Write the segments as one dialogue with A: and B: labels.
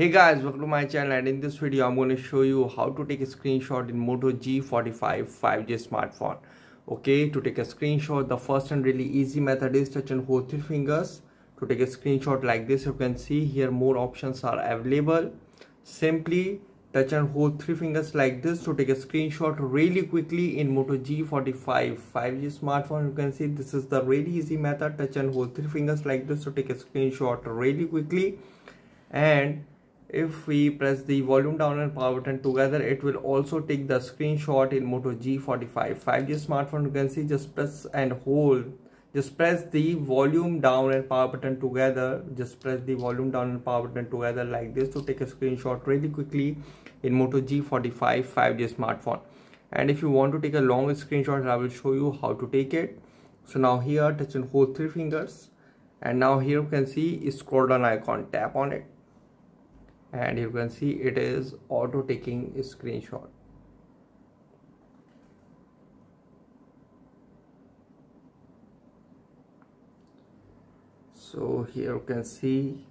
A: Hey guys, welcome to my channel and in this video I'm going to show you how to take a screenshot in Moto G45 5G smartphone. Okay, to take a screenshot, the first and really easy method is touch and hold three fingers. To take a screenshot like this, you can see here more options are available. Simply touch and hold three fingers like this to take a screenshot really quickly in Moto G45 5G smartphone. You can see this is the really easy method. Touch and hold three fingers like this to take a screenshot really quickly and if we press the volume down and power button together it will also take the screenshot in moto g45 5g smartphone you can see just press and hold. Just press the volume down and power button together. Just press the volume down and power button together like this to take a screenshot really quickly in moto g45 5g smartphone. And if you want to take a long screenshot i will show you how to take it. So now here touch and hold three fingers. And now here you can see scroll down icon tap on it and you can see it is auto taking a screenshot. So here you can see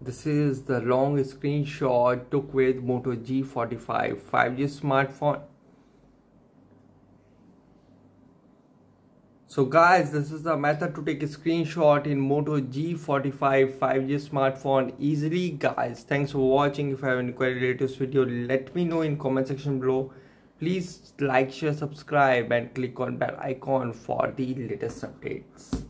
A: this is the long screenshot took with Moto G45 5G smartphone So guys, this is the method to take a screenshot in Moto G45 5G smartphone easily. Guys, thanks for watching. If you have any query to this video, let me know in comment section below. Please like, share, subscribe and click on bell icon for the latest updates.